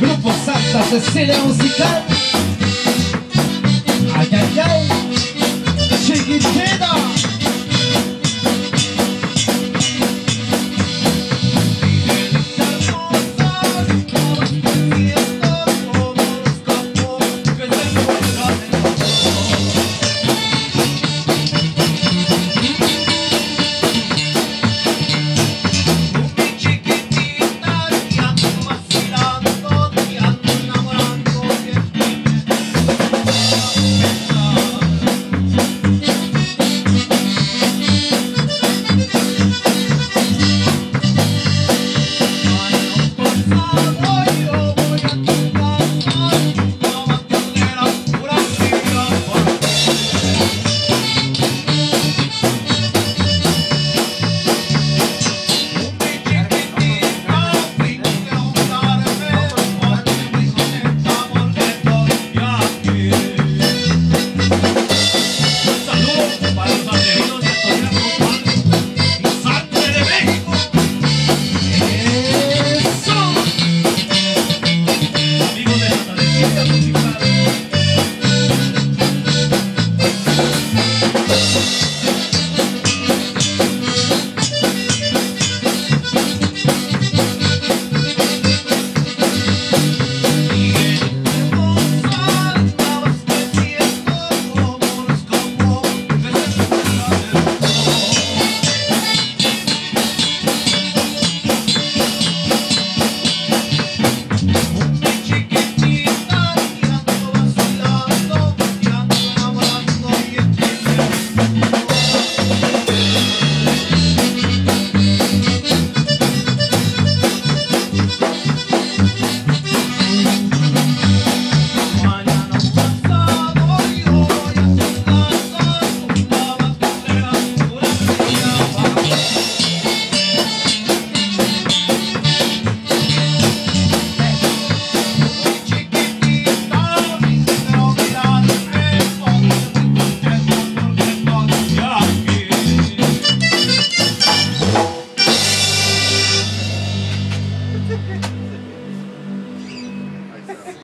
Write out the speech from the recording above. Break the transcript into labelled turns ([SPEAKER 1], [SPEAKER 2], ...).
[SPEAKER 1] Grupo Santa Cecilia Musical. Ay, ay, ay.